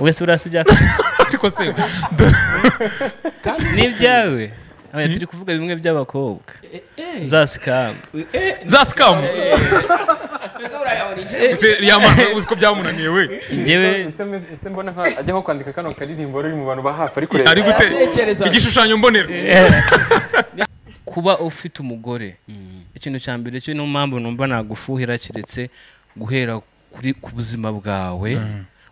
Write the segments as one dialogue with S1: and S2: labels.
S1: wese urasi ibya
S2: ariko se
S1: ni ibyawe? Oya, turi kuvuga bimwe by'abakobwa. Za sikamu
S2: za sikamu Ese yamara uzi ko byamunaniye we?
S1: Njyewe
S3: Ese- mbona ajya nko kwandika kano karirimbo ruri mu bantu ba hafi ari kureba
S2: ari gute?
S4: Aratekereza.
S2: igishushanyo mbonera.
S1: Kuba ufite umugore ikintu cya mbere cyo niyo mpamvu numva nagufuhira keretse guhera kuri ku buzima bwawe.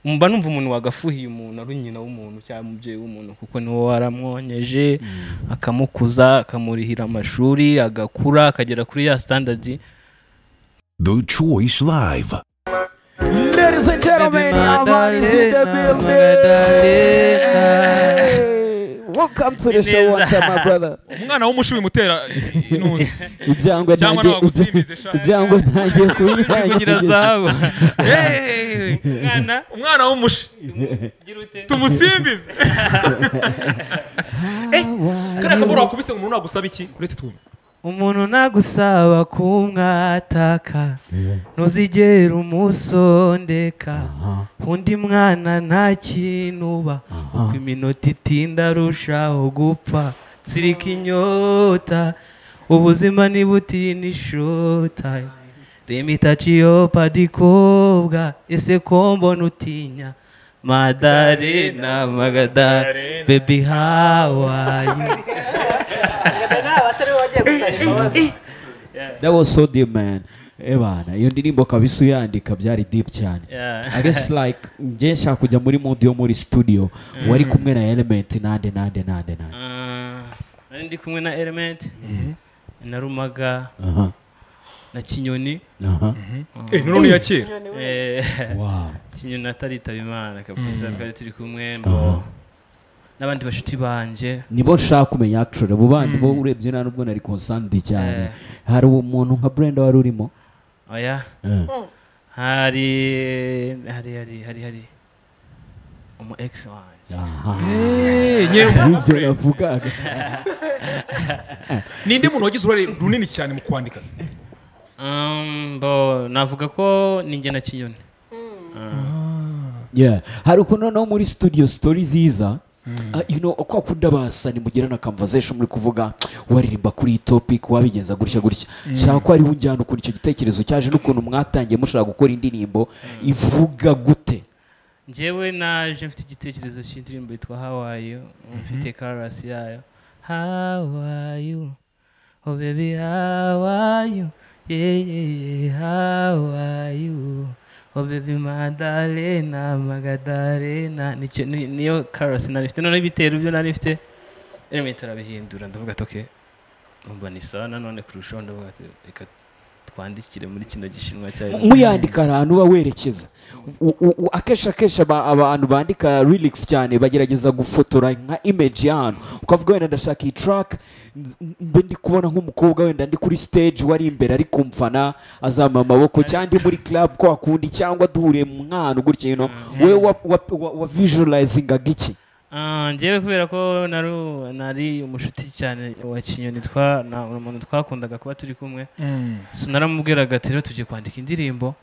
S1: Mba numva umuntu wagafuhiye umuntu ari nyina w'umuntu cyangwa umubyeyi w'umuntu kuko ni we waramwonyeje akamukuza akamurihira amashuri agakura akagera kuri ya standard
S5: The Choice Live.
S4: Ladies and gentlemen, your man is in the building. Welcome to the show once again, my brother.
S2: umwana w'umushi wimutera inuzi
S4: Ibyangwe
S2: sha.
S4: ibyangwe ntangiye
S1: kugira zahabu
S2: umwana. W'umushi tumusimbize. Kariya kabura wakubise umuntu nagusaba iki? Uretse twumva
S1: umuntu nagusaba kumwataka ntuzigera umusondeka. Undi mwana nta kinuba uko iminota itinda arushaho gupfa tsirika inyota. Ubuzima nibutina ishota rema itaciyo padikobwa. Ese ko mbona utinya? Madarena magadare. Bebi hawaii
S4: That was so deep, man. ebana bana, iyo ndirimbo kabisa uyandika byari deep cyane.
S1: Yeah.
S4: I guess like nje nshaka kujya muri mundi yo muri studio wari kumwe na element nande nande nande nande.
S1: Ah, nari ndi kumwe na element. Na rumaga
S4: Aha.
S1: na kinyoni.
S4: Aha.
S2: eh none yakira
S1: Eh,
S4: Wow.
S1: kinyoni ataritaba imana kabisa twari turi kumwe mbo n'abandi bashuti banje.
S4: Nibo nshaka kumenya actually abo bandi bo urebye nta nubwo nari cyane
S1: Eh.
S4: hari umuntu nka Brenda wari urimo?
S1: Oya
S4: Eh.
S1: hari hari hari hari hari. Umu ex wanjye.
S2: Eh,
S4: ibyo navugaga.
S2: Ninde muntu wagize uruhare runini cyane mu kwandika se?
S1: Um, navuga ko ni njye na kinyoni.
S4: Yeah. Hari ukuntu noneho muri studio story ziza Ah, kwa kundi abasani mugira na conversation muri kuvuga waririmba kuri iyi topic wabigenza gutya gutya. Nshaka ko ari bunjyana ukuntu icyo gitekerezo cyaje n'ukuntu mwatangiye mushaka gukora indirimbo ivuga gute?
S1: Njyewe naje mfite igitekerezo cy'indirimbo yitwa are you mfite karasi yayo. How are you? Oh baby how are you? Yeah yeah yeah how are you? Oh baby madalena magadalena niyo karasi nari mfite noneho ibitero byo nari mfite element arabihindura ndavuga ati okay. Numva ni sawa. Nanone kurushaho ndavuga ati reka twandikire muri kino gishinwa cyane
S4: muyandika ahantu uba werekeza. Akenshi akenshi abantu bandika lyrics cyane bagerageza gufotora nka image y'ahantu. Ukavuga wenda ndashaka iyi track mbe ndi kubona nk'umukobwa wenda ndi kuri stage wari imbere ari kumfana azamuye amaboko cyangwa ndi muri club ko akundi cyangwa duhuriye mu mwana gutya you know. Wowe wa, visualizing agiki wa visualizingaga iki
S1: Ah, njyewe kubera ko nari nari umushuti cyane wa kinyoni umuntu twakundaga kuba turi kumwe. So naramubwiraga ati rero tugiye kwandika indirimbo.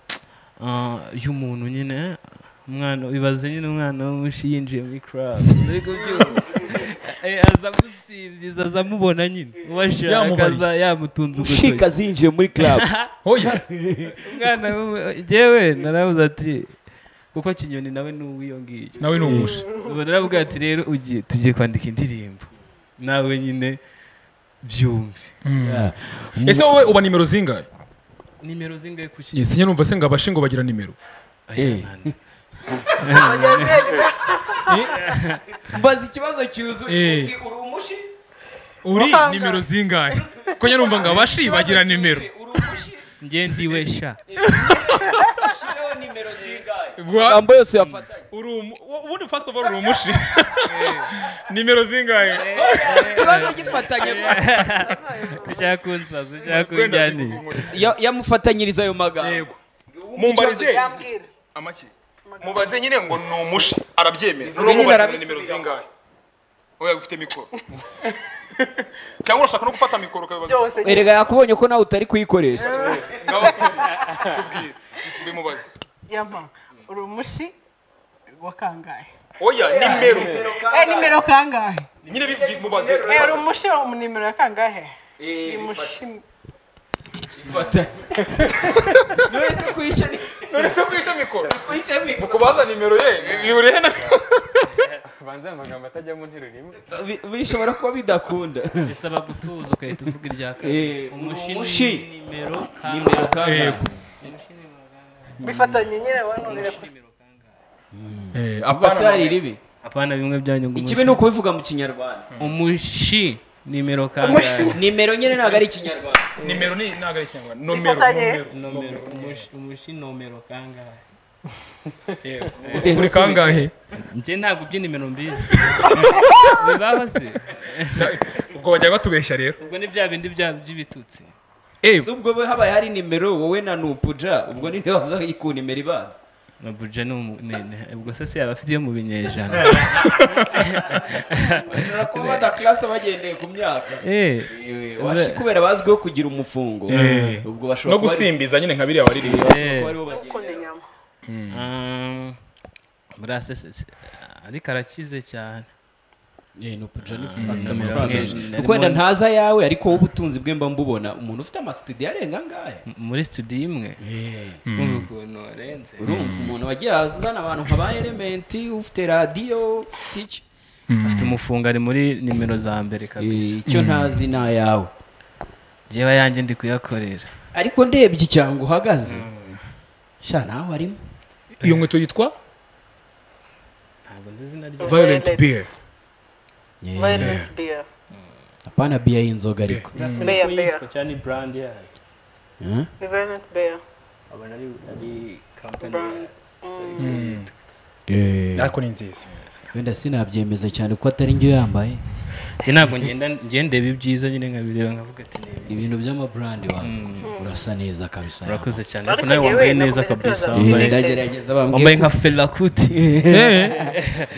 S1: Ah, y'umuntu nyine umwana ibaze nyine umwana w'umushi yinjiye muri club. Uri kubyumva Eh, aza amusimbiza aza amubona nyine. Uwashaka aza yamutunze
S4: ushika
S1: ugutoki
S4: zinjiye muri club.
S2: Oya.
S1: Umwana njyewe narabuze ati kuko kinyoni nawe ni uw'iyo ngiyo.
S2: Nawe ni
S1: ubwo naravuga ati rero ugiye tugiye kwandika indirimbo. Nawe nyine byumve
S2: ese wowe uba nimero zingahe?
S1: Nimero zingahe ku
S2: kinyoni? numva se ngo abashi ngo bagira nimero.
S4: Eh.
S6: mbaza ikibazo cyuzuye.
S2: Eh.
S6: uri umushi?
S2: Uri nimero zingahe? Ko nyine numva ngo abashi bagira nimero.
S1: Ngenzi we sha
S6: ushireho nimero zingahe
S4: amagambo yose yafatanye
S2: ubundi first of all uri umushi nimero zingahe
S6: ikibazo gifatanye
S1: ushaka kunsaza ushaka kunjyaniye
S6: Ya- yamufatanyiriza ayo magambo
S2: yego mumbarize amaki mubaze nyine ngo ni umushi arabyemera
S6: arabisubiza.
S2: nimero zingahe wowe ufite mikoro cyangwa urashaka no gufata mikoro
S4: erega yakubonye ko nawe utari kuyikoresha.
S2: Ngaho tubwire. Tubwire bimubaze
S7: yampa uri umushi
S6: wa kangahe?
S2: Oya nimero.
S6: Eh nimero kangahe?
S2: Nyine bi- bi- mubaze
S6: eh uri umushi wa nimero ya kangahe? Ni mushi
S4: nonese kuyisha ni
S2: none se kwishe mikoro
S4: kuyisha mikoro
S2: kubaza nimero ye. Bihuriye na
S3: banza amagambo magambo atajya mu nteruro imwe
S4: bishobora kuba bidakunda
S1: bisaba gutuza ugahita uvuga irya kabiri
S4: Eh,
S1: umushi
S4: umushi.
S1: ni nimero
S4: nimero kangahe
S6: bifatanye nyine wanurire ku
S2: eh
S4: Basi hari ribi?
S1: Apana bimwe byanyungu
S4: ikibi ni ukubivuga mu kinyarwanda.
S1: Umushi nimero kangahe
S4: nimero nyine ntabwo ari ikinyarwanda
S2: nimero ni ntabwo ari ikinyarwanda nomero nomero
S1: nomero. Umushi umushi nomero kangahe
S2: kuri kangahe?
S1: Njye ntabwo by'inimero mbizi. Bibaho se
S2: ubwo bajya batubeshya rero.
S1: Ubwo ni bya bindi bya by'ibitutsi.
S4: Si ubwo habaye hari nimero wowe na nupuja ubwo ni nde waza ku nimero ibanza?
S1: Na buja ni ubwo se se yaba afite iyo mu binyejana?
S4: Bashobora kuba badakarasa bagendeye ku myaka.
S1: Eh
S4: kubera bazwiho kugira umufungo. Ubwo bashobora
S2: no gusimbiza nyine nka biriya baririmba
S4: bashobora kuba
S1: ari bo ariko arakize cyane.
S4: Eh,
S1: Mm,
S4: afite
S1: nimero
S4: amafaranga. menshi wenda ntaza yawe ariko wowe ubutunzi bwe mba mbubona. Umuntu ufite amasitudiyo arenga angahe?
S1: Muri studio imwe. Kumva ukuntu warenze.
S4: Urumva umuntu wagiye azana abantu nka ba elementi ufite radiyo ufite iki?
S1: Afite umufungo ari muri nimero za mbere kabisa.
S4: Eh, icyo ntazi ni ayawe.
S1: Njyewe yanjye ndi kuyakorera.
S4: Ariko ndebye icyanga uhagaze sha nawe arimo
S2: iyo nkweto yitwa
S1: ntabwo nzi izina rye
S2: violent beer.
S6: violent beer.
S4: Apana biya y'inzoga ariko
S6: beer. Beer
S1: cyane ni brand yayo
S4: Eh?
S6: ni violent beer.
S1: Abona ari ari company
S6: brand.
S1: yayo.
S4: Eh,
S2: ariko ni nziza
S4: wenda sinabyemeza cyane ko atari njye yambaye
S1: njye ntabwo ngenda ngendeba ibyiza nyine nkabireba nkavuga ati ibintu by'ama
S4: ibintu by'amaburandi urasa neza kabisa.
S1: Urakoze cyane.
S6: Ariko
S1: nawe wambaye neza kabisa
S4: Eh,
S1: wambaye
S4: ndagerageza
S1: wambaye
S4: bambwiye
S1: nka felakuti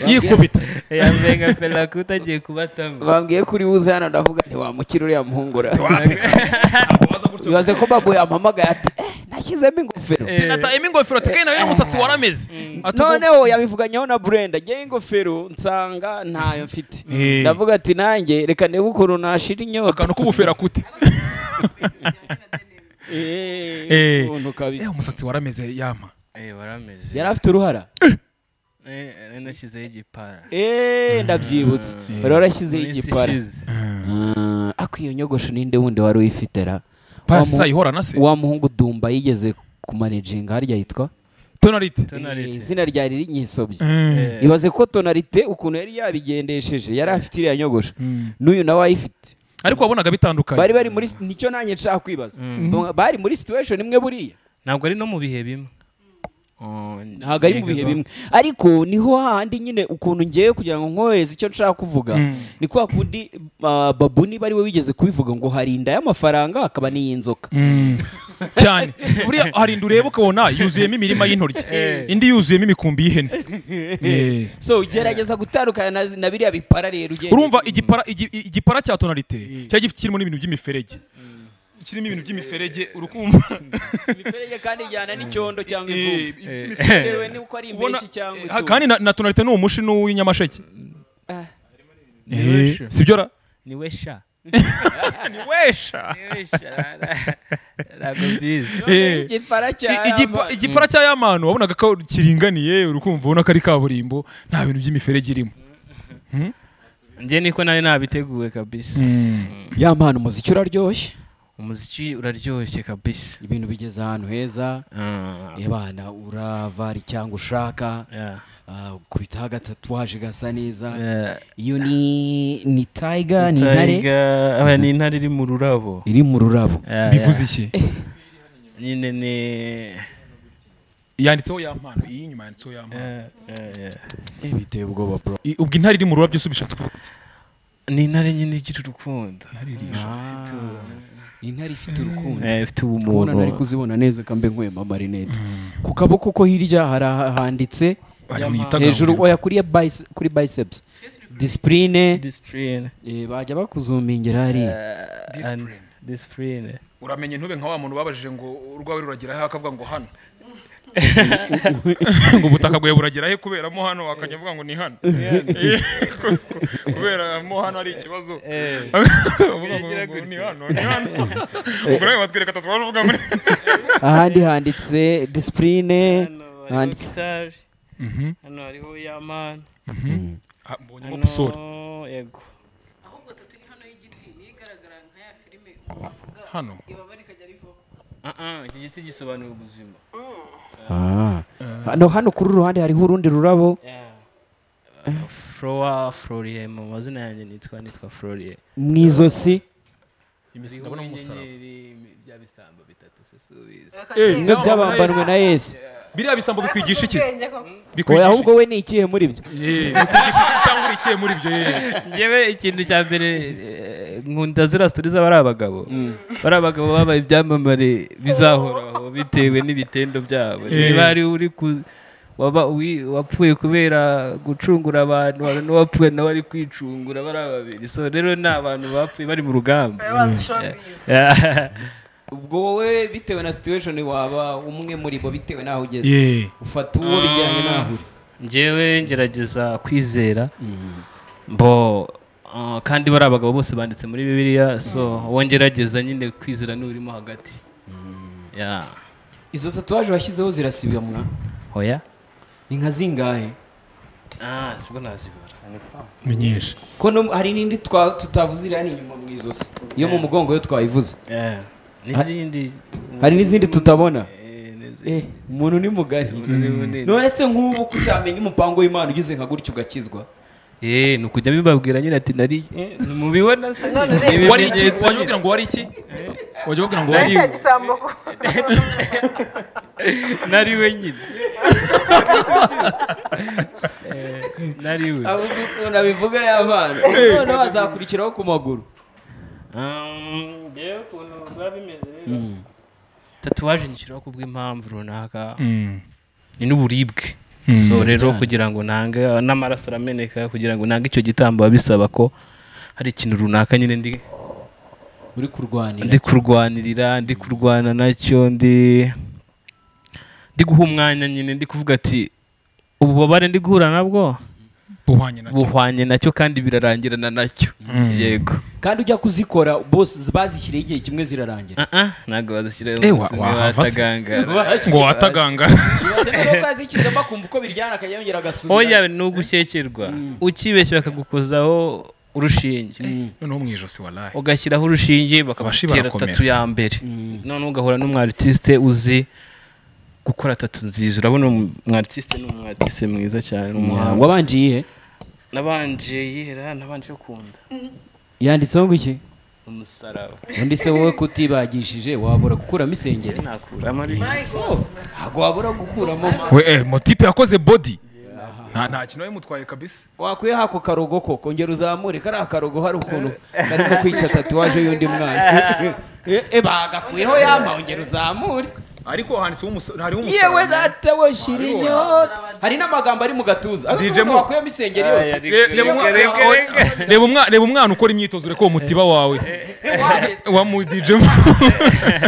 S2: yikubita.
S1: Yambaye nka felakuti agiye kubatamo.
S4: Bambwiye kuri buze hano ndavuga ntiwamukira uriya muhungura bibaze ko babu yampamagaye ati eh. Nashyizemo ingofero
S2: natayemo ingofero ati kandi nawe n'umusatsi warameze Ati ubwo-
S4: noneho yabivuganyeho na burenda njyewe ingofero nsanga ntayo mfite.
S2: Eh.
S4: ndavuga ati nanjye reka ndebe ukuntu nashira inyota.
S2: Akantu k'ubufera
S4: Eh,
S2: Eh. eh umusatsi warameze yama.
S1: Eh, warameze
S4: yari afite uruhara?
S1: Eh, eh, nashyizeho igipara.
S4: Eh, ndabyibutse wari warashyizeho igipara. Ah, ako iyo nyogosho ninde wundi wari uyifite ra mu-
S2: ihorana se.
S4: wa muhungu dumba yigeze kumanejinga harya yitwa?
S2: Tonalite.
S4: Eh, izina ryari rinyisobye
S1: Eh,
S4: ibaze ko tonalite ukuntu yari yabigendesheje yari afite iriya nyogosho. N'uyu nawe ayifite.
S2: Ariko wabonaga bitandukanye.
S4: Bari bari muri ni cyo nanjye nshaka kwibaza. Bari muri situation imwe buriya.
S1: Ntabwo ari no mu bihe bimwe.
S4: Ntabwo ari mu bihe bimwe. Ariko ni ho hahandi nyine ukuntu ngiye kugira ngo nkohereze icyo nshaka kuvuga ni kwa kundi ah, babu niba ari we wigeze kubivuga ngo hari inda y'amafaranga hakaba n'iy'inzoka.
S2: Mm. cyane. Buriya hari inda ureba ukabona yuzuyemo imirima y'intoryi. Indi yuzuyemo imikumbi y'ihene. Eh.
S4: so gerageza gutandukana na, biriya bipara rero
S2: urumva igipara igi- igipara cya tonalite cyari gifite kirimo n'ibintu by'imiferege. Kirimo ibintu by'imiferege urukumva
S4: imiferege kandi ijyana n'icyondo cyangwa
S2: Eh,
S4: ivumbi bitewe n'uko ari impeshyi cyangwa itumba.
S2: kandi na, na tonalite ni umushi n'uw'inyamasheke. Eh, sibyo ra?
S1: Ni we sha
S2: ni wesha. Eh.
S4: igipara cya
S2: yamanu wabonaga ko kiringaniye urukumva ubona ko ari kaburimbo nta bintu by'imiferege irimo.
S1: Njye niko nari nabiteguye kabisa.
S4: Ya mpano umuziki uraryoshye.
S1: Umuziki uraryoshye kabisa.
S4: Ibintu bigeze ahantu heza.
S1: Ah,
S4: abana uravari cyangwa ushaka. Ah, ukubitaho agatatuwaje gasa neza. Iyo ni ni tayiga ni intare?
S1: Aba ni intare iri mu rurabo.
S4: Iri mu rurabo.
S2: Bivuze iki?
S1: Nyine ni
S2: yanditseho ya mpano. Iyi nyuma yanditseho ya mpano.
S4: Eh, biteye ubwoba bro.
S2: Ubwo intare iri mu rurabyo se bishatse kuvuga iki?
S1: ni intare nyine igira urukundo.
S4: Ah, intare ifite urukundo.
S1: Eh, ifite ubumuntu.
S4: Ntari kuzibona neza kambe nkwema amarinete ku kaboko ko hirya hari handitse
S2: Wagira ngo ni igitagangurirwa.
S4: hejuru oya kuri bice- kuri biceps. Disipurine
S1: disipurine
S4: bajya bakuzumingira hariya.
S1: Disipurine
S2: uramenye ntube nka wa muntu babajije ngo urwawe ruragira he? Akavuga ngo hano. ngo ubutaka bwawe buragera he kuberamo hano akajya avuga ngo ni hano. Kubera mo hano hari ikibazo. Ni hano ni hano. Ubwo nawe watwereka atatu waje uvuga ngo ni
S4: ahandi handitse disipurine handitse
S2: Mhm.
S1: hano hariho yamani
S2: Ah, mbonyemo pusori
S1: hano yego
S6: ahubwo tatu iri hano y'igiti niyo igaragara nka ya filime. Bavuga
S2: hano?
S6: Ibaba rikajya rivaho
S1: ah, iki giti gisobanura ubuzima.
S4: Ah. hano hano kuri uruhande ruhande hariho urundi rurabo.
S1: Flora Florie mu mazina yanjye nitwa nitwa Florie.
S4: Mu izosi
S2: imisi
S1: Hariho
S2: ndabona umusaraba
S1: inyenyeri bya bisambo bitatu se subiza
S2: Eh,
S4: bimwe byabambanwe na yesu
S2: biriya bisambo bikwigisha iki
S4: oya
S2: bikwigisha
S4: ahubwo we ni ikihe muri byo
S2: bikwigisha iki cyangwa uri ikihe muri byo
S1: njyewe ikintu cya mbere nkunda ziriya sitori z'aba ari abagabo bari abagabo babaye ibyamamare bizahoraho bitewe n'ibitendo byabo niba hari uri ku waba wapfuye kubera gucungura abantu hari n'uwapfuye nawe ari kwicungura bari babiri. So rero ni abantu bapfuye bari mu rugamba
S4: ubwo wowe bitewe na situation waba umwe muri bo bitewe n'aho ugeze? Ufata uwo bijyanye n'aho uri.
S1: njyewe ngerageza kwizera. Mbo ah, kandi bari abagabo bose banditse muri bibiliya so uwo ngerageza nyine kwizera n'urimo hagati. Ya
S4: izo tatuwaje washyizeho zirasibamwa
S1: hoya
S4: ni nka zingahe
S1: ah sibwo nazibura
S2: ni nyinshi
S4: ko no hari n'indi twa- tutavuze iriya ni inyuma mu izosi? Iyo mu mugongo yo twayivuze.
S1: Yeah. n'izindi.
S4: hari n'izindi tutabona?
S1: Eh, n'izindi.
S4: Eh, umuntu ni mugari.
S1: Ni munini.
S4: none se nk'ubu kutamenya umupango w'imana ugize nka gutyo ugakizwa?
S1: Eh, ni ukujya bibabwira nyine ati nari eh, Ni
S2: wari iki? wajya ubwira ngo wari iki? Wajya ubwira ngo wari
S6: ko
S1: nari we nyine. Eh, nari we.
S4: Abuze ukuntu abivuga y'abana. Noneho azakurikiraho ku maguru.
S1: Um, njyewe ukuntu biba bimeze rero. Tatuwaje nyishyiraho kubw'impamvu runaka.
S2: Mm.
S1: ni n'uburibwe. So rero kugira ngo nange n'amaraso arameneka kugira ngo nange icyo gitambo biba bisaba ko hari ikintu runaka nyine ndi
S4: uri kurwanira
S1: ndi kurwanirira ndi kurwana na cyo ndi ndi guha umwanya nyine ndi kuvuga ati ububabare ndi guhura nabwo?
S2: Buhwanye na
S1: buhwanye na cyo kandi birarangirana na cyo yego.
S4: Kandi ujya kuzikora bose bazishyiriye igihe kimwe zirarangira.
S1: Ah, ah, ntabwo bazishyiraho
S2: Eh, wa-
S1: umunsi umwe
S2: wahava se?
S1: watagangara.
S2: Ngo wataganga
S4: ibaze niba kazishyizemo akumva uko biryana akajya yongera agasubira.
S1: Oya ni ugushyekirwa ukibeshya bakagukozaho urushinge.
S2: Noneho mu ijosi walayi
S1: ugashyiraho urushinge bakagutera
S2: barakomera.
S1: tatu ya mbere. Noneho ugahura n'umwaritiste uzi gukora tatu nziza. Urabona umwaritiste ni umwaritiste mwiza cyane ni umuhanga
S4: wabanje iyihe
S1: nabanje yera nabanje yo kunda.
S4: Yanditseho ngo iki?
S1: Umusaraba.
S4: Undi se wowe kutibagishije wabura gukuramo isengeri?
S1: Nakuramo
S4: ntabwo wabura gukuramo.
S2: We eh motipe yakoze body. Nta nta kintu yamutwaye kabisa.
S4: Wakwiyeho ako karogo ko kongera uzamure kariya karogo hari ukuntu karimo kwica tatuwaje y'undi mwana. Eh, eh, bagakuyeho yama ongera uzamure.
S2: Ariko handitseho
S4: yewe data we shira inyota. Hari n'amagambo ari mu gatuza.
S2: Mo.
S4: wakuyemo isengeri yose.
S2: Re- reba umwa- reba umwa- reba umwana ukora imyitozo ureka uwo mutiba wawe. Wa mu DJ Mo.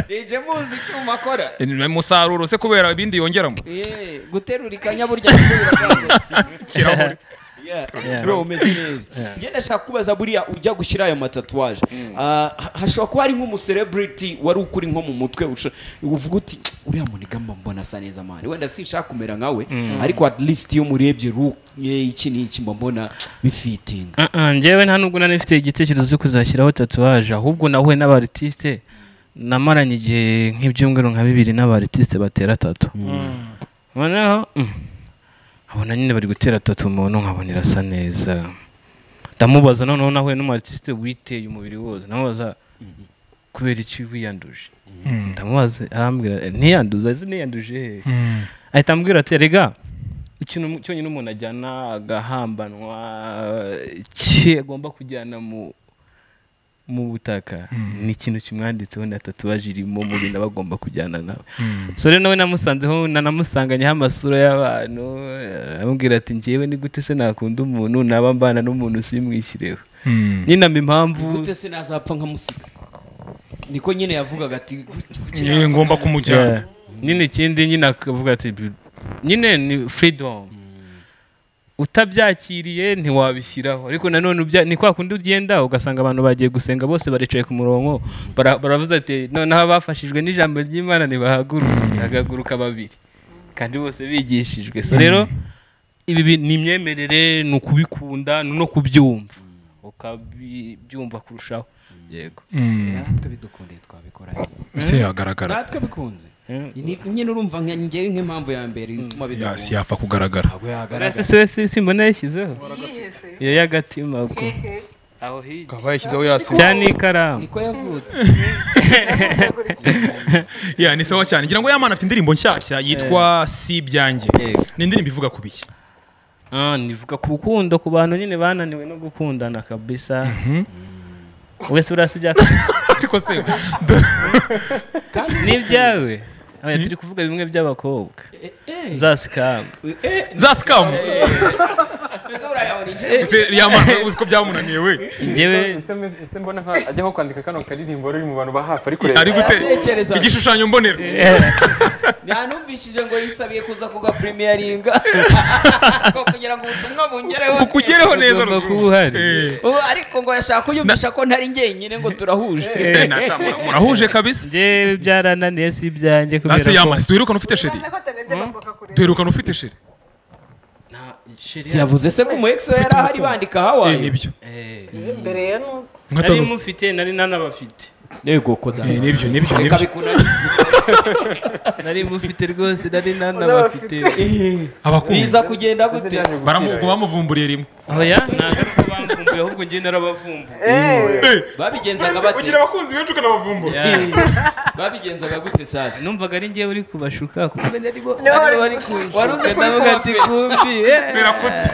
S4: DJ muzi icyuma akora.
S2: Umusaruro se kubera ibindi yongeramo.
S4: Eh, guterura ikanya burya bro umeze neza njye ndashaka kubaza buriya ujya gushyira ayo matatuwaje Ah, ha- hashobora kuba hari nk'umucelebrity wari ukuri nko mu mutwe usha- uvuga uti uriya muniga mba mbona asa neza mani wenda sinshaka kumera nkawe ariko at least iyo murebye ru iki n'iki mba mbona bifitinga
S1: Ah, ah, njyewe nta nubwo nari mfite igitekerezo cyo kuzashyiraho tatuwaje ahubwo nahuye n'abaritiste namaranye igihe nk'ibyumweru nka bibiri n'abaritiste batera tatu noneho mm, nkabona nyine bari gutera tatu umuntu nkabona irasa neza. Ndamubaza noneho nahuye n'umuaritiste witeye umubiri wose. Ndamubaza kubera iki wiyanduje? Ndamubaza arambwira "Eh, ntiyanduza ese niyanduje. He ahita ambwira ati rega ikintu cyonyine umuntu ajyana agahambanwa cye agomba kujyana mu mu butaka. Ni ikintu kimwanditseho na tatuwaje irimo mu bintu aba agomba kujyana nawe. So rero nawe namusanzeho nanamusanganyeho amasura y'abantu eh, amubwira ati njyewe ni gute se nakunda umuntu? Naba mbana n'umuntu simwishyireho nyinama impamvu
S4: gute se nazapfa nkamusiga? Niko nyine yavugaga ati "Kuki
S2: Eh, ngomba
S4: nkamusiga?"
S2: kumujyana.
S1: Nyine ikindi nyine akavuga ati "Bi- nyine ni freedom. Utabyakiriye ntiwabishyiraho. Ariko nanone ubya- ni kwa kundi ugenda ugasanga abantu bagiye gusenga bose baricaye ku murongo. Bara- baravuze ati noneho abafashijwe n'ijambo ry'imana ntibahaguruke. Hagahaguruka babiri. Kandi bose bigishijwe. So rero ibi bi- ni imyemerere ni ukubikunda ni no kubyumva. Ukabyumva kurushaho. Yego.
S4: Natwe bidukundiye twabikora.
S2: Yagaragara
S4: natwe bikunze.
S1: Mm.
S4: Nyine urumva nka njyewe nk'impamvu ya mbere ituma
S2: Ya, si
S4: bidakunda
S2: yapfa kugaragara.
S4: Ntabwo yagaragara.
S1: Ese se si simbona yashyizeho? Iyo y'agatima ubwo aho hirya
S3: ukaba yashyizeho yasi
S1: cyane ikaramu.
S4: Niko yavutse.
S2: Ya ni sawa cyane. Ngira ngo yamana afite indirimbo nshyashya yitwa si ibyanjye ni indirimbo ivuga ku biki?
S1: Ah, nivuga ku rukundo ku bantu nyine bananiwe no gukundana kabisa. Wese urasi ibya
S2: ariko se
S1: n'ibyawe Aya, turi kuvuga bimwe by'abakobwa. Za sikamu
S2: za sikamu Ese yamana uzi ko byamunaniye we.
S1: Ngewe
S3: Ese- mbona nka ajya nko kwandika kano karirimbo ruri mu bantu ba hafi ari kureba
S2: ari gute igishushanyo mbonera.
S4: Ntanumvishije ngo yisabiye kuza kuga premieringa. Ngo kugira ngo ubutumwa bungereho
S2: bukugereho neza.
S1: ugomba kuba uhari
S2: Eh.
S4: Ariko ngo yashaka kuyumvisha ko ntari ngenyine ngo turahuje.
S2: Eh, murahuje kabisa.
S1: Ngewe byarananiye si ibyanjye kubera
S2: nase
S1: ko
S2: yamana duherukana ufite sheri
S6: Uretse ko atanebye bavuga kure
S2: duherukana ufite sheri
S4: siyavuze se ko umu ex we yari ahari bandika
S2: Eh,
S4: hawaii
S2: ni byo
S1: Eh,
S6: mbere ya nuza
S2: Nka
S1: nari
S2: tanu-
S1: mufite nari nanabafite
S4: yego ko da.
S2: Eh, ni byo ni byo
S4: reka
S2: ni byo
S4: bikunaniye
S1: nari mufite rwose? Nari nanabafite
S2: abakunzi
S4: biza kugenda gute?
S2: baramu- ubwo bamuvumburiye rimwe.
S1: Oya ntabwo bamvumbuye ahubwo ngiye narabavumbuye.
S4: Babigenzaga bate?
S2: Ugira abakunzi benshi ukanabavumbura
S1: Ya.
S4: babigenzaga gute sasa?
S1: Numvaga ari njyewe uri kubashuka kuko ari bo
S6: wari
S4: uzi ko
S1: ati kumbi eh,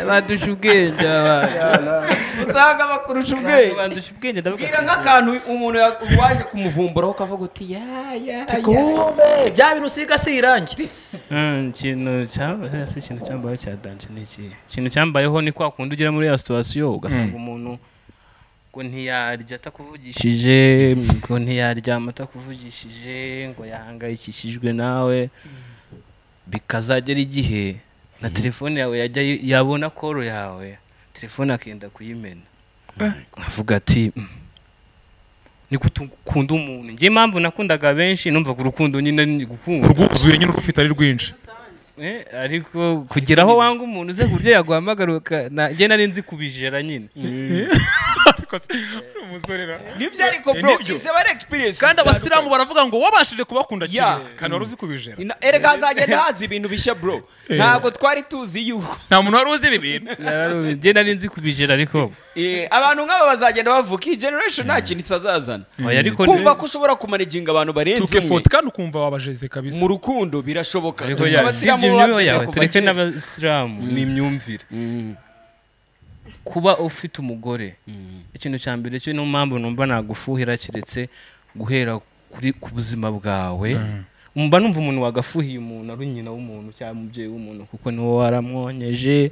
S1: badusha ubwenge
S4: usanga bakurusha ubwenge.
S1: Badusha ubwenge ndavuga
S4: nk'akantu umuntu ya- waje kumuvumburaho ukavuga uti ya ya ya.
S2: Bya bintu usiga si irangi
S1: "Hmm, ikintu cyambaye si ikintu cyambayeho cya danje ni iki ikintu cyambayeho ni kwa kundi ugera muri ya situwasiyo ugasanga umuntu ngo ntiyarya atakuvugishije ngo ntiyaryama atakuvugishije ngo yahangayikishijwe nawe bikazagera igihe na telefone yawe yajya yabona koro yawe telefone akenda kuyimena. Nkavuga ati "Mm, ni gute ukunda umuntu. Njye impamvu nakundaga benshi numvaga urukundo nyine ni gukunda.
S2: Urwuzuye nyine urufite ari rwinshi.
S1: Eh, ariko kugira aho wanga umuntu uze ku buryo yaguhamagara njye nari nzi kubijera nyine.
S2: umusore ra
S4: nibyo ariko
S2: Eh,
S4: bro
S2: nibyo.
S4: izi experience
S2: kandi abasilamu baravuga ngo wabashije kubakunda cyane kandi wari uzi kubijera.
S4: Erega hazagenda haza ibintu bishya bro. Ntabwo twari tuzi yuko
S2: nta muntu wari uzi ibi bintu.
S1: Ngenda ninzi kubijera ariko.
S4: Eh, abantu nk'aba bazagenda bavuka iyi generation nta kintu itazazana kumva ko ushobora kumanaginga abantu barenze
S2: tuke
S4: umwe.
S2: kandi ukumva wabajeze kabisa.
S4: Mu rukundo birashoboka. Abasilamu
S1: yawe
S4: kuva
S1: tureke
S4: kera.
S1: n'abasilamu. Ni imyumvire
S4: Mm,
S1: kuba ufite umugore.
S4: Mm.
S1: ikintu cya mbere cyo niyo mpamvu numva nagufuhira keretse guhera ku buzima bwawe. Mba numva umuntu wagafuhiye umuntu ari nyina w'umuntu cyangwa umubyeyi w'umuntu kuko ni we waramwonyeje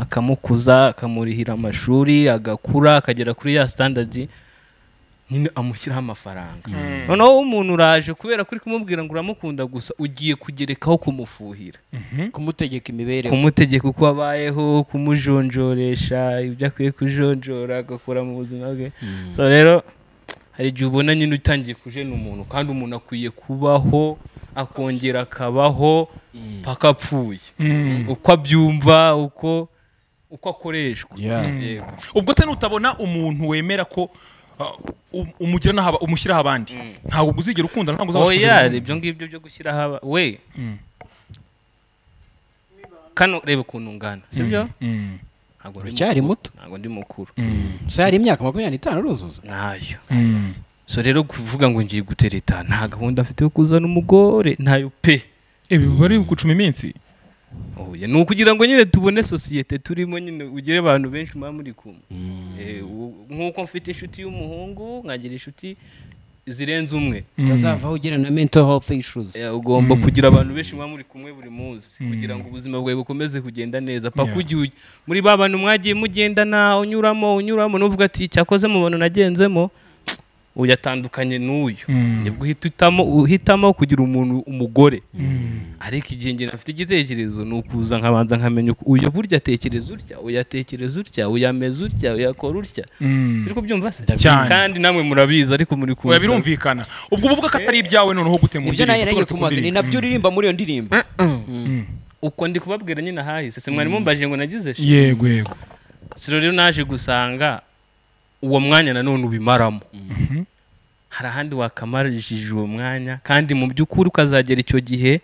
S1: akamukuza akamurihira amashuri agakura akagera kuri ya standard nyine amushyiraho amafaranga. Noneho umuntu uraje kubera ko uri kumubwira ngo uramukunda gusa ugiye kugerekaho kumufuhira.
S4: Kumutegeka imibereho.
S1: Kumutegeka uko abayeho kumujonjoresha ibyo akwiye kujonjora agakora mu buzima bwe. So rero hari igihe ubona nyine utangiye kujena umuntu kandi umuntu akwiye kubaho akongera akabaho paka apfuye. Uko abyumva uko uko akoreshwa.
S2: Ubwo se nutabona umuntu wemera ko umugira n'aho aba- umushyiraho abandi ntabwo uzigera ukundana ntabwo uzabasha
S1: oya
S2: kujya-
S1: ibyo ngibyo byo gushyiraho aba we. Kano reba ukuntu ungana sibyo
S2: Mm.
S1: ntabwo ndi
S4: uracyari muto.
S1: Ntabwo ndi mukuru.
S4: Gusa hari imyaka makumyabiri n'itanu uruzuza
S1: ntayo
S2: Mm.
S1: so rero kuvuga ngo ngiye gutereta nta gahunda afite yo kuzana umugore ntayo pe.
S2: Ibi bari gucuma iminsi.
S1: oya ni ukugira ngo nyine tubone sosiyete turimo nyine ugire abantu benshi muba muri kumwe. Eh, u- nk'uko mfite inshuti y'umuhungu nkagira inshuti zirenze umwe.
S4: Utazavaho ugira na mental health issues.
S1: Eh, ugomba kugira abantu benshi muba muri kumwe buri munsi kugira ngo ubuzima bwawe bukomeze kugenda neza. Paka uy- muri ba bantu mwagiye mugendana unyuramo unyuramo n'uvuga ati cyakoze mu bantu nagenzemo. Uyatandukanye n'uyu.
S2: Mm.
S1: ni bwo uhita uhitamo uhitamo kugira umuntu umugore. Ariko igihe njye nafite igitekerezo ni ukuza nkabanza nkamenya uko uyu burya atekereza utya uyatekereza utya uyameza utya uyakora utya.
S2: Mm.
S1: turi kubyumva se?
S2: Cyane.
S1: kandi namwe murabizi ariko muri kuza
S2: birumvikana ubwo uvuga ko atari ibyawe noneho gute mu
S4: ni byo
S2: na yo
S4: nagiye kumubaza ni na byo uririmba muri iyo ndirimbo.
S1: Uko ndi kubabwira nyine ahahise se mwari mumbajije ngo nagize shi
S2: yego. Yego
S1: rero naje gusanga uwo mwanya nanone ubimaramo hari ahandi wakamarishije uwo mwanya kandi mu by'ukuri ukazagera icyo gihe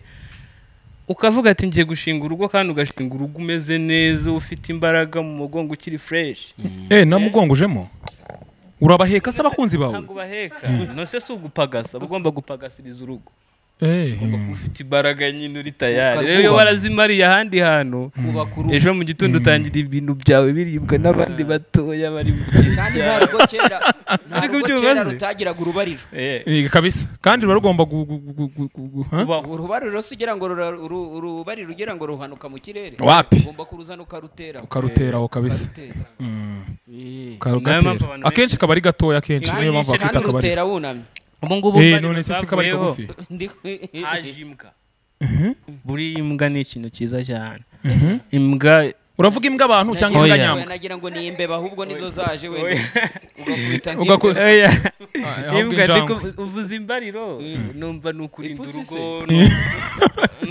S1: ukavuga ati ngiye gushinga urugo kandi ugashinga urugo umeze neza ufite imbaraga mu mugongo ukiri fureshi
S2: eh namugongujemo urabaheka se abakunzi bawe?
S1: Ntabwo baheka nose si ugupagasa uba ugomba gupagasiriza urugo. Kuba ufite imbaraga nyine uri tayari. Rero iyo warazimariye ahandi hantu ejo mu gitondo utangira ibintu byawe biribwa n'abandi batoya bari mu gihe
S4: kandi
S1: cyabo.
S4: nta rugo kera nta
S1: Ariko
S4: rugo
S1: byumva
S4: kera rutagiraga urubariro.
S1: Eh,
S2: Eh, kabisa. Kandi ruba rugomba gu- gu- gu- gu- gu- gu- ha?
S1: kubaho.
S4: urubariro se ugira ngo urubariro ugira ngo ruhanuka mu kirere.
S2: Wapi?
S4: ugomba kuruzana ukarutera.
S2: Ukaruteraho kabisa. Mm.
S4: Eh.
S1: Abantu
S2: akenshi kaba ari gatoya akenshi niyo mpamvu bakita akabari
S1: ubu ngubu
S2: eh none se kabari kagufi.
S1: Haje imbwa.
S2: Mhm.
S1: buriya imbwa ni ikintu cyiza cyane.
S2: Mhm.
S1: imbwa
S2: uravuga imbwa abantu cyangwa imbwa
S4: Oya,
S2: nyambwa
S4: nagira ngo ni imbeba ahubwo nizo zaje wenda ugakubita
S2: ahubwo
S1: imbwa uvuza imbariro. Numva ni ukurinda urugo ni-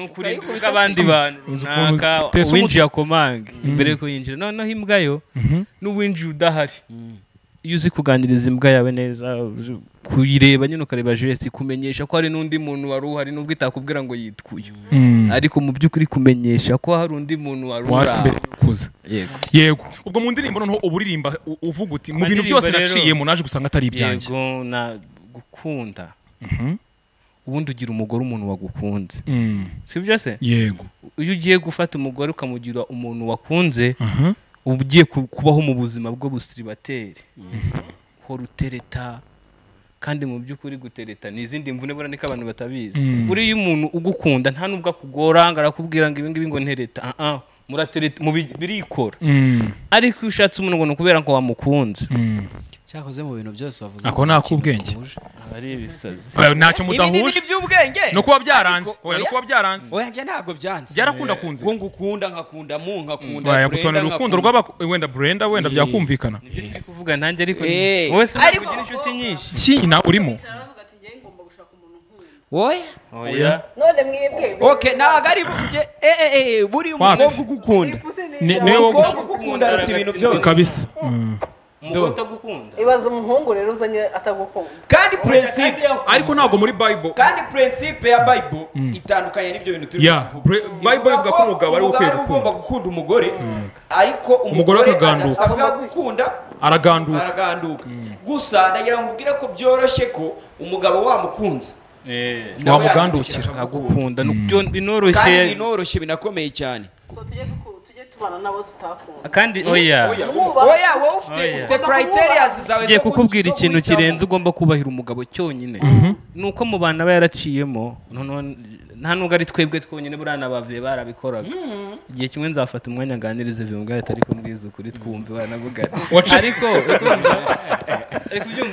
S1: ukurinda urugo abandi bantu. Runaka
S2: utesa
S1: uwinjiye akomange mbere yuko yinjira noneho imbwa yo
S2: Mhm.
S1: n'uwinjiye udahari. Iyo uzi kuganiriza imbwa yawe neza kuyireba nyine ukareba jesi kumenyesha ko hari n'undi muntu wari uhari nubwo itakubwira ngo yitwuye.
S2: Mm.
S1: ariko mu by'ukuri kumenyesha ko hari undi muntu wari uri
S2: Wari
S1: aho
S2: mbere kuza
S1: yego.
S2: Yego. Ubwo mu ndirimbo noneho uba uririmba uvuga uti mu bintu byose naciyemo naje gusanga atari ibyanjye.
S1: Yego na gukunda.
S2: Mhm.
S1: ubundi ugira umugore umuntu wagukunze.
S2: Mm.
S1: sibyo se?
S2: Yego.
S1: Iyo ugiye gufata umugore ukamugira umuntu wakunze
S2: Mhm.
S1: uba ugiye ku- kubaho mu buzima bwo busiribateri uhora utereta kandi mu by'ukuri gutereta ni izindi mvune buriya niko abantu batabizi. Buriya iyo umuntu ugukunda nta nubwo akugora ngo arakubwira ngo ibi ngibi ngo ntereta ah ah muratereta birikora.
S2: Mm.
S1: ariko iyo ushatse umuntu ngo ni ukubera ko wamukunze.
S2: Mm.
S4: Cyakoze mu bintu byose wavuze
S2: Ako nakubwenge ak'ubwenge.
S1: ari ibisazi.
S2: Eh, ntacyo
S4: ni
S2: mudahuje
S4: iby'ubwenge
S2: no kuba byaranze. Oya no kuba byaranze.
S4: Oya njye ntabwo byanze.
S2: Byarakunda kunze.
S4: Ngo ngukunda nkakunda mu nkakunda
S2: oya
S4: gusona
S2: gusobanura urukundo rw'aba wenda Brenda wenda
S4: Eh.
S2: byakumvikana.
S1: Nibyo turi kuvuga nanjye ariko
S4: Eh,
S1: wowe se ntabwo
S4: kugira
S1: ugira inshuti nyinshi.
S2: Ki na urimo?
S6: Cyane bavuga ati ngewe ngomba gushaka umuntu nkunda.
S4: Oya.
S1: Oya.
S6: None mwebwe.
S4: Okay ntabwo ari buje eh eh eh buri umukobwa ugukunda.
S2: Ni-
S6: ni
S2: niwe wo
S4: umukobwa ugukunda aruta ibintu byose.
S2: Kabisa. Mm.
S1: Umugore utagukunda
S6: ibaza umuhungu rero uzanye atagukunda.
S4: Kandi principe
S2: ariko ntabwo muri bible.
S4: Kandi principe ya bible itandukanye n'ibyo bintu turi
S2: kuvuga. Bible ivuga ko umugabo ari
S4: ugomba gukunda umugore ariko
S2: Umugore
S4: adasabwa gukunda
S2: araganduka.
S4: araganduka. Gusa ndagira ngo ubwire ko byoroshye ko umugabo wamukunze.
S2: Wamugandukira.
S1: Agukunda. Binoroshye
S4: binoroshye binakomeye cyane.
S6: So tujye duku- tujye tubana nabo tutakunda
S1: kandi oya
S4: oya wowe ufite criteria zawe
S1: ngiye kukubwira ikintu kirenze ugomba kubahira umugabo cyonyine. Ni uko mu bantu aba yaraciyemo nta nubwo ari twebwe twonyine buriya n'abavuye barabikoraga. Igihe kimwe nzafata umwanya nganirize vimbwa atari kumbwiza ukuri twumve wanavugana
S2: Waca-
S1: ariko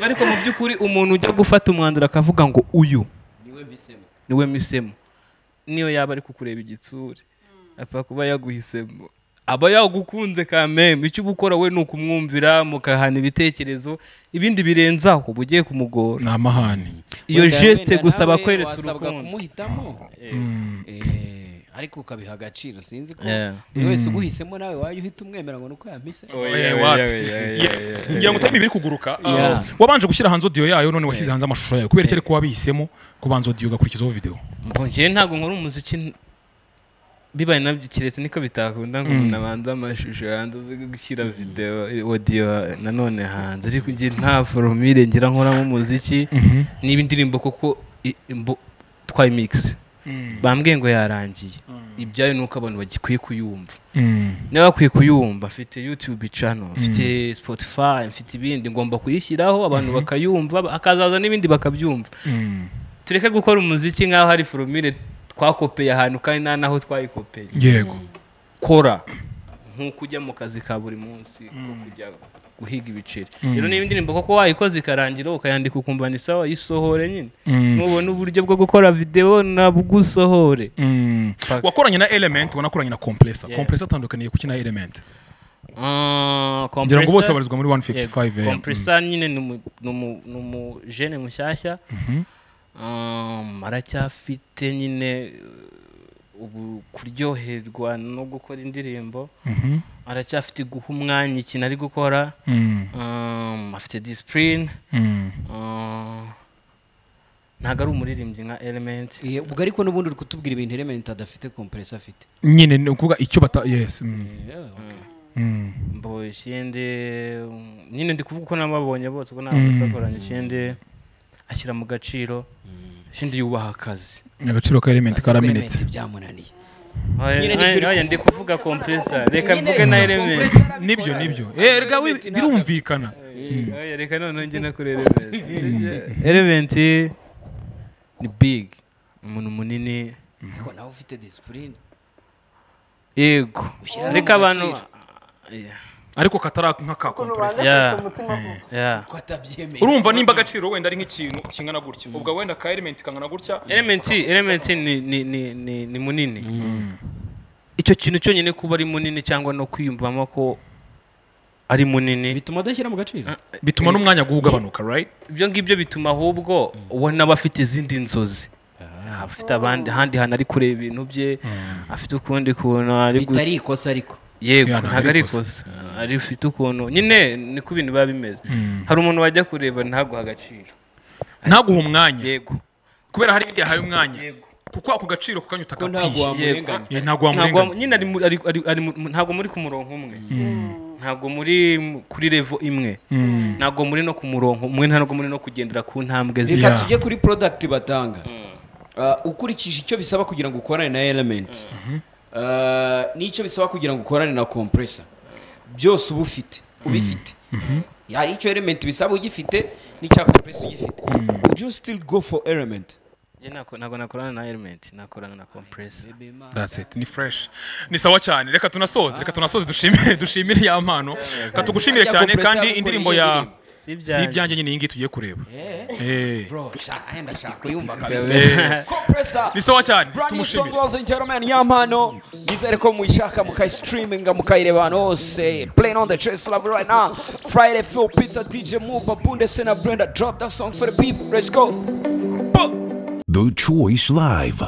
S1: ariko mu by'ukuri umuntu ujya gufata umwanzuro akavuga ngo uyu.
S4: Niwe
S1: misemo. Niyo yaba ari kukureba igitsure. Apfa kuba yaguhisemo. Aba yagukunze kameme icyo uba ukora we ni ukumwumvira mukahana ibitekerezo ibindi birenze aho uba ugiye kumugora.
S2: Ni amahane.
S1: Iyo
S4: wenda
S1: gusa bakweretse urukundo.
S4: kumuhitamo.
S2: Mm.
S4: Eh, ariko ukabiha agaciro. Sinzi ko
S1: Yeah.
S4: buri wese uguhisemo nawe wajya uhita umwemera ngo ni uko yampise
S2: ngira ngo utari biri kuguruka.
S4: Yeah.
S2: wabanje gushyira hanze audio yayo none washyize hanze amashusho yayo. Kubera iki ariko wabihisemo kubanza audio ugakurikizaho video.
S1: Njyewe ntabwo nkora umuziki bibaye na byo kiretse niko bitakunda ngo umuntu abanze amashusho hanze aze gushyira video audio nanone hanze. Ariko njye nta foromire ngira nkoramo umuziki. Niba indirimbo koko twayimikisi bambwiye ngo yarangiye. Ibyayo ni uko abantu bagikwiye kuyumva.
S2: Mm.
S1: niba bakwiye kuyumva mfite youtube channel mfite spotify mfite ibindi ngomba kuyishyiraho abantu bakayumva hakazaza n'ibindi bakabyumva.
S2: Mm.
S1: tureke gukora umuziki nk'aho hari foromire twakopeye ahantu kandi nta n'aho twayikopeye.
S2: Yego.
S1: Kora. Nk'uko ujya mu kazi ka buri munsi ko kujya guhiga ibiceri. Rero niba indirimbo koko wayikoze ikarangira ukayandika ukumva ni sawa yisohore nyine. Nubona uburyo bwo gukora videwo nabwo usohore
S2: Mm.
S1: Fuck.
S2: wakoranye na element wanakoranye na compressor.
S1: Yeah.
S2: compressor atandukaniye kuki na element.
S1: Ah,
S2: ngira ngo bose babarizwa muri 155
S1: Yego,
S2: eh.
S1: compressor nyine ni umu- ni umu- ni umujene mushyashya. Um, aracyafite nyine uh, ubu kuryoherwa no gukora indirimbo.
S2: Mhm.
S1: aracyafite guha umwanya ikintu ari gukora.
S2: Mm.
S1: Um, afite disipurine
S2: Mm.
S1: ntabwo ari umuririmbyi nka element.
S4: Eh, ubwo ariko n'ubundi uri kutubwira ibintu element adafite compressor afite.
S2: Nyine ni ukuvuga icyo bata yes mm.
S1: Mbo ikindi um, nyine ndi kuvuga uko nababonye bose uko ntabwo twakoranye ikindi ashyira mu gaciro ikindi yubaha akazi.
S2: Agaciro ka element
S4: Azi ko
S2: karamenetse
S4: byamunaniye.
S1: Ndi kuvuga compressor. Reka mvuge na
S4: ibyo
S1: element
S4: compressor
S2: ni
S4: byo
S2: ni byo. Eh rega wi-
S4: Element ntabwo
S2: birumvikana
S1: Oya, reka noneho njye no kuri element Sibyo? element ni big. Umuntu munini.
S4: Ariko nawe ufite discipline.
S1: Yego. Reka abantu
S2: ariko katari nk'aka compressor
S1: yeah, yeah.
S4: ko atabyemeye
S2: urumva nimba agaciro wenda ari nk'ikintu kingana gutya. Ubwo wenda ka element kangana gutya?
S1: Element element ni ni ni ni, ni munini. Icyo kintu cyonyine kuba ari munini cyangwa no kwiyumvamo ko ari munini.
S4: Bituma adashyira mu gaciro.
S2: Bituma n'umwanya guha ugabanuka right?
S1: Ibyo ngibyo bituma ahubwo ubona aba afite izindi nzozi. Afite abandi ahandi hantu ari kureba ibintu bye afite ukundi kuntu ari
S4: bitari ikosa ariko.
S1: Yego
S2: ntabwo ari ikosa.
S1: ari ufite ukuntu. Nyine niko ibintu biba bimeze. Hari umuntu wajya kureba ntaguha agaciro.
S2: Ntaguha umwanya.
S1: Yego.
S2: Kubera hari ibindi yahaye umwanya.
S1: Yego.
S2: Kuko ako gaciro kukanyuta
S4: ko ntabwo wamurenganya
S1: nyine ntabwo muri ku murongo umwe. Ntabwo muri mu- kuri level imwe.
S2: Mm.
S1: ntabwo muri no ku murongo umwe ntabwo muri no kugendera ku ntambwe
S4: reka
S1: zimwe.
S2: Yeah.
S4: tujye kuri product batanga. Ah, ukurikije icyo bisaba kugira ngo ukorane na element. Ah, n'icyo bisaba kugira ngo ukorane na compressor byose uba ufite ubifite hari icyo element bisaba ugifite n'icya compressor ugifite would you still go for element
S1: ntabwo nakorana na element nakorana na compressor
S2: That's it. Ni fresh. Ni sawa cyane. Reka tunasoze. Reka tunasoze dushimire dushimire ya mpano. Reka tugushimire cyane kandi indirimbo ya.
S1: Si ibyanjye
S2: nyine iyi ngiyi tugiye kureba. Eh.
S4: ndashaka kuyumva kabisa
S2: Eh. Ni sawa cyane. Tumushimire.
S4: ladies ya mpano nizere ko muyishaka mukayisitiriminga mukayireba ahantu hose playing on the trace love right now friday phil pizza dj muba bunde sena brenda drop that song for the people let's go
S5: The Choice Live.